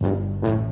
Bye.